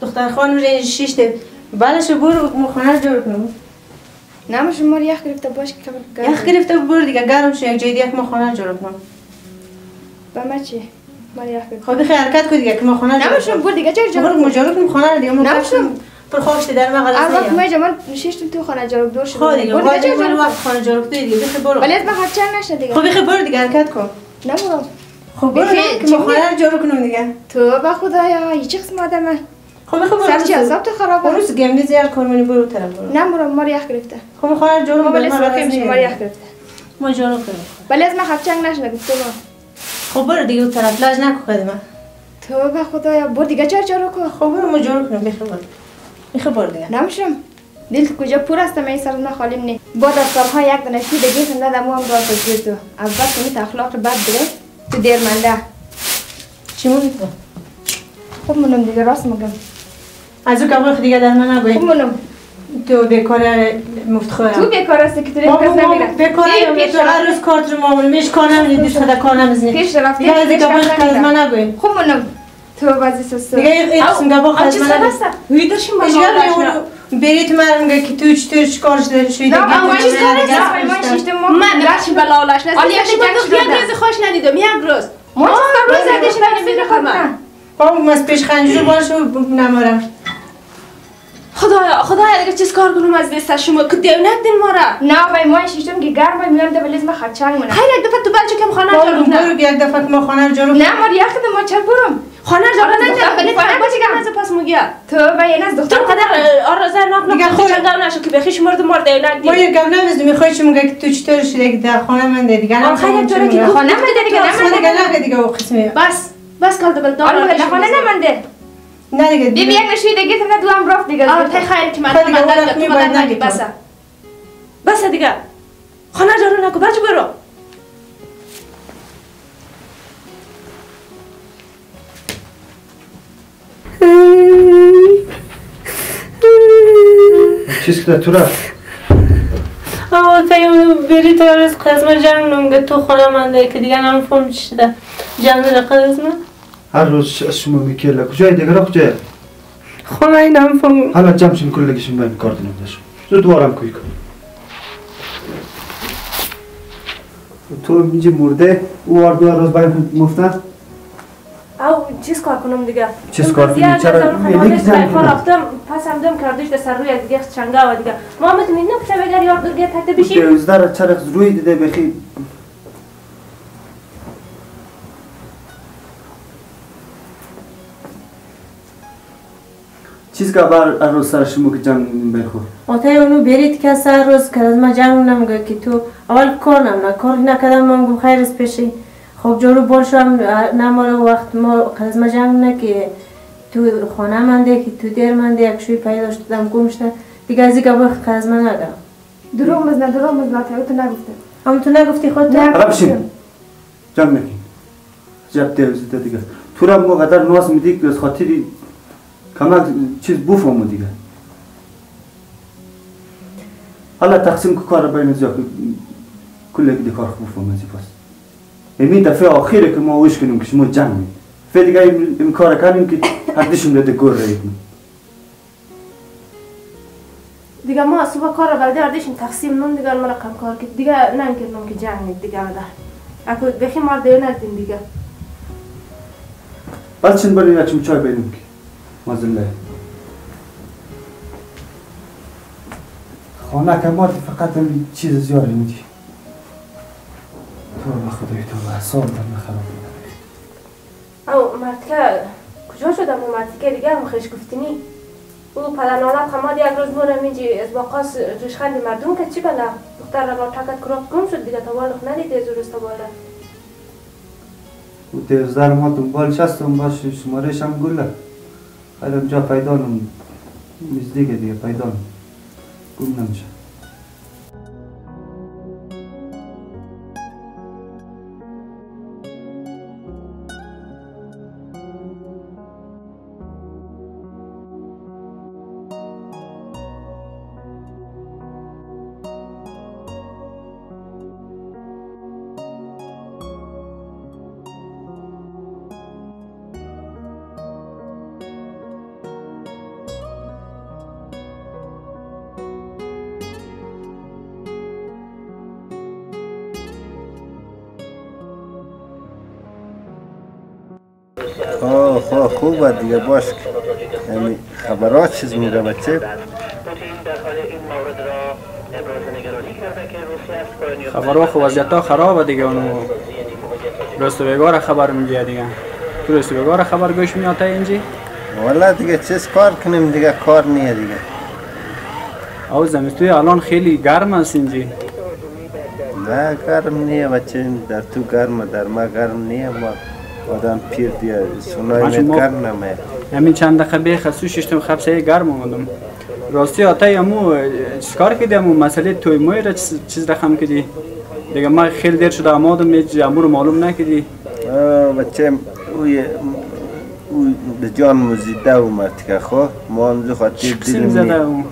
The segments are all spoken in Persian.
دختر خانم ده بله شو برو مخانه جور کنم. نه شما یخ گرفته باش که یخ گرفته برو دیگه. گرم شو یک جای دیگه ما خانه جور کنم. با ما چی؟ ما یخ گرفته. خب بخیر حرکت کن دیگه که ما خانه نه شما برو دیگه چرا برو مجارو کنم خانه دیگه. شما پر خوش در ما غلط اول ما جمال نشستم تو خانه جارو دور شد خب دیگه برو وقت خانه جارو کنی دیگه. بخیر برو. ولی از ما خرچه نشه دیگه؟ خب بخیر برو دیگه حرکت کن. برو خب برو که ما خانه جارو کنم دیگه. تو با خدایا چه قسم آدمه خب برو سر چی؟ عذاب تو خراب برو گم زیاد کار منی برو طرف برو. نه برو ما یخ گرفته. خب جارو ما ولی سراخی میشه ما یخ گرفته. ما جارو کنیم ولی از ما خرچه نشه گفته ما. خب برو دیگه اون طرف لاج نکو خدمه تو به خدایا برو دیگه چرا جارو کن؟ خب برو ما کنیم بخیر برو. بخیر برو دیگه. نمیشم. دل کجا پر است من سر نه خالی نی. بعد از سالها یک دانه شی دیگه سنده دمو هم داد تو تو. اول تو اخلاق بد داره تو دیر منده. چی تو خب منم دیگه راست میگم. از او قبول دیگه در من نگوی خب منم تو بیکار مفت تو بیکار است که تو کس نمیره بیکار تو هر روز کارت رو معامله میش کار نمیدی دیش خدا کار نمی‌زنی. پیش رفتی دیگه از قبول از من نگوی خب منم تو بازی سوسو دیگه این قسم قبول از من نگوی ویدرشیم برید مرا میگه که تو چطور چیکارش داری شوی نه من چیز کار من ما راشی بلالاش نه آلی یک روز خوش ندیدم. یک روز. ما چیز کار روز زدش نمی‌دونم بابا من پیش خنجر باشو نمارم. خدایا خدایا دیگه چیز کار کنم از دست شما که دیو ندین ما را. نه بای ما شیشتم که گرم بای میام دبلیز ما خرچنگ منم خیلی یک دفعه تو بچه کم خانه جارو نه. برو یک دفعه ما خانه جارو نه ما یخ ما چرا برم؟ خانه جارو نه ولی خانه بچه کم از پس مگیا تو بای از تو دختر قدر آرزه ناک خود- چنگا نشو که بخیش مرد مرد دیو ما ندین یه گم نمی‌زدی می‌خوای چی میگه که تو چطور شده؟ که در خانه من ده دیگه طوره که گفت خانه من ده دیگه، نه من دیگه. نه دیگه او قسمی بس بس دبل دار آره نه خانه نمنده نه دیگه. بی بی یک نشوی دیگه تو دو هم رفت دیگه. آه تی خیر که من تو باید مدد نگی. بسه بسه دیگه. خانه جارو نکو بچه برو. چیز که تو رفت؟ آه تا اون بری تا روز قسم جنگ نمگه تو خانه من که دیگه نمیفهم چی شده جنگ ده قسم هر روز از شما میکله کجای دیگه؟ را کجای؟ خب من نمیفهم حالا جمع شیم کلگیشون باید کار دنیم داشت. زود وارم کوی کن تو اینجا مرده؟ او آر دو روز باید مفتن او چیز کار کنم دیگه. چیز کار؟ از چرا؟ که زنگ کنم. رفتم پس هم دم کردیش در سر روی دیگه چنگا و دیگه ما می‌تونیم نه پشه بگر یار درگه تکته بشیم دوزده چرخ روی دیده بخی. چیز که بر هر روز سر شما که جمع بخور. آتا اونو برید که سر روز که از ما جنگ نمگه که تو اول کار نم نه کار نکردم من گم خیر از پیشی. خب جارو باشم نماره وقت ما از ما جنگ نه که تو خانه من ده که تو دیر من ده یک شوی پیدا شدم گم شده. دیگه از اینکه وقت از من نگم دروغ مزنه دروغ مزنه تو نگفته هم تو نگفتی خود نه. حالا بشین جمع نکن. جب دیوزیده دیگه تو را ما قدر ناس میدی که از خاطری کمک چیز بفهمو دیگه حالا تقسیم که کار بین زیاد کل دیگه کار خوب بفهمه زی پس یعنی دفعه آخره که ما وش کنیم که شما جمع می فعلا دیگه این- کار کنیم که هردشون رده گور رایید دیگه ما صبح کار رو برده اردیشیم تقسیم نون دیگه ما رقم کار که دیگه نمی‌کنم که جنگ نید دیگه ده اکو بخی مار دیو ندین دیگه بس چند بریم یکم چای بینیم که مازالله خانه که ما فقط هم چیز زیادی میدی. تو رو خدای تو حساب در نخراب او مرتکه کجا شدم؟ اون مرتکه دیگه هم خیش گفتنی او پدر نانت خماد یک روز بورم اینجی از باقاس جوشخند مردم که چی بلا دختر را تکت کراک گم شد دیگه توالخ ندید از روز تواله و دیوزدر ما دنبالش هستم باش شمارش هم گله. خیلی جا پیدا نم نزدیکه دیگه پیدا گم نمیشه خواه خوبه دیگه باش. یعنی خبرات چیز میره بچه خبرها خب وضعیت ها خرابه دیگه اونو راست و بگار خبر میگه دیگه. تو راست و بگار خبر گوش میاد اینجی؟ والا دیگه چیز کار کنیم دیگه کار نیه دیگه. او زمستوی الان خیلی گرم است اینجی. نه گرم نیه بچه در تو گرم در ما گرم نیه ما آدم پیر دیگه سونای گرم نمه. همین چند دقیقه بیخ سو ششتم خبسه گرم آمدم راستی آتا امو چیکار کردی امو مسئله توی موی را چیز- رقم کردی؟ دیگه ما خیلی دیر شده آمادم هیچ امو رو معلوم نکردی. آه، بچه اوی او به جان مزیده اومد که خب. ما هم خاطر دیلم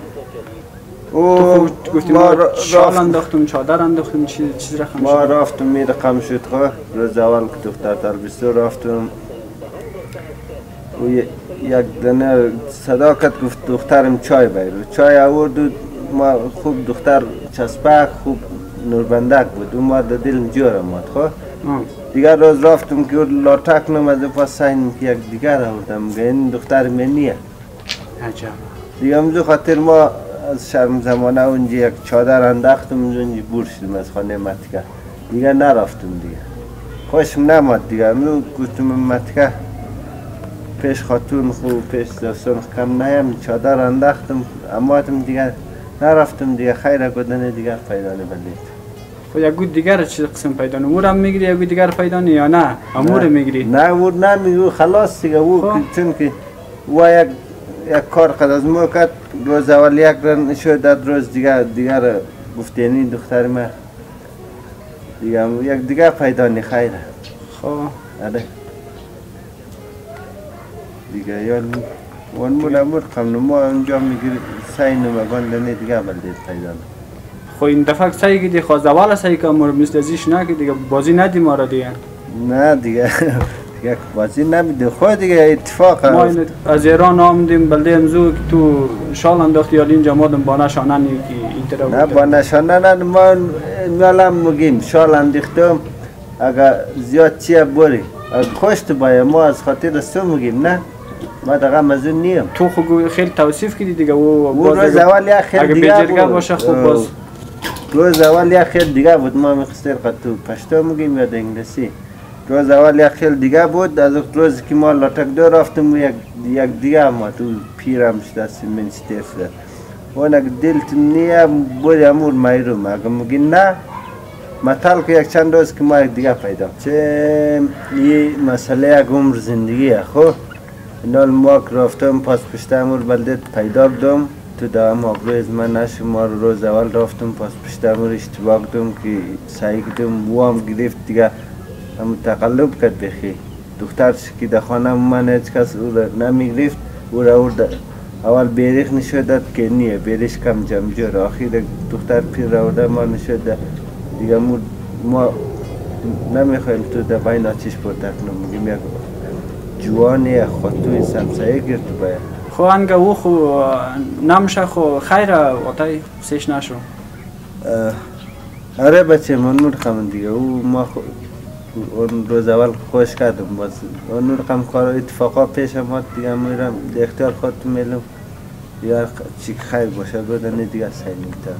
او او تو خود گفتی ما شال انداختم چادر انداختم چیز چیز رقم ما رفتم می رقم شد خواه روز اول که دختر تربیستو رفتم و یک دنه صدا کرد گفت دخترم چای بیرو چای آورد و ما خوب دختر چسبک خوب نوربندک بود. و ما در دلم جور آمد خواه. دیگر روز رفتم که لاتک نم از پاس سین که یک دیگر آوردم. این دختر من نیه عجب. دیگه خاطر ما از شرم زمانه اونجا یک چادر انداختم اونجا بور شدم از خانه متکه. دیگه نرفتم دیگه. خوشم نماد دیگه. امرو گفتم متکه پیش خاتون خوب پیش دستان کم نیم چادر انداختم اماتم دیگه نرفتم دیگه. خیر گدن دیگه پیدا نبلید. خب یک گود دیگر چیز قسم پیدا نه هم می‌گیری یک گود دیگر پیدا نه یا نه؟ امو رو می‌گیری؟ نه او نمیگو خلاص دیگه. او خب. چون که و یک یک کار قد از ما کرد روز اول یک رن شد در روز دیگه دیگر گفت یعنی دختر ما دیگه هم یک دیگه پیدا نی خیره خب. آره. دیگه یا وان مولا مر قم ما اونجا می‌گیری سعی نما گندنی دیگه بلدید پیدا نه. خب این دفعه سعی کردی خواست اول سعی که رو مثل ازیش دیگه بازی ندی ما را دیگه. نه دیگه. دیگه بازی نمیده. خود دیگه اتفاق ما از ایران آمدیم بلده امزو که تو شال انداختی یا اینجا مادم با نشاننی که این نه. با نشانه نه. ما میالم میگیم. شال اندیختم اگر زیاد چیه بری. اگر خوشت باید ما از خاطر سو میگیم. نه. ما دقیقا مزون نیم. تو خب خیلی توصیف کردی دیگه. و او روز اول یک خیلی دیگه بود. باشه خب باز روز اول یک خیلی دیگه بود. ما میخستر قد تو پشتو میگیم یا انگلیسی. روز اول یک خیلی دیگه بود از وقت روز که ما لاتک دو رفتم یک, یک دیگه ما تو پیرم شده سیمنستر شده اون اگه دلت نیه بود امور می‌روم اگه میگی نه مثال که یک چند روز که ما یک دیگه پیدا چه یه مسئله یک عمر زندگیه. خب اینال ما که رفتم پاس پشت امور بلدت پیدا کردم. تو دوام آبروز من نشم ما رو روز اول رفتم پاس پشت امور اشتباه کردم که سعی کردم و هم گرفت دیگه. هم تقلب کرد بخی دختر که در خانه من هیچ کس او را نمی گرفت او را ورد اول بیریخ نشدد که نیه. بیریش کم جمجور آخر دختر پیر را ورده. ما نشد دیگه ما نمی‌خوایم تو در بین آتیش پرتک میگیم یک جوانی خطوی سمسایه گرد باید. خب انگه او خو نمشه خو خیره. واتای سیش نشو. اه، آره بچه من نور خمن دیگه. او ما خو... اون روز اول خوش کردم. باز اون خم کار اتفاقا پیش آمد دیگه میرم اختیار خود میلم. یا چی خیر باشه بودن دیگه سعی میتر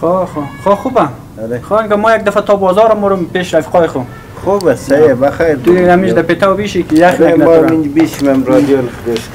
خب خب. خب خوبه آره. خب انگه ما یک دفعه تا بازار ما رو پیش رفقای خو خوبه سعی بخیر. تو همیشه پیتا بیشی که یخ نکنه. ما. من بیش من رادیو خودش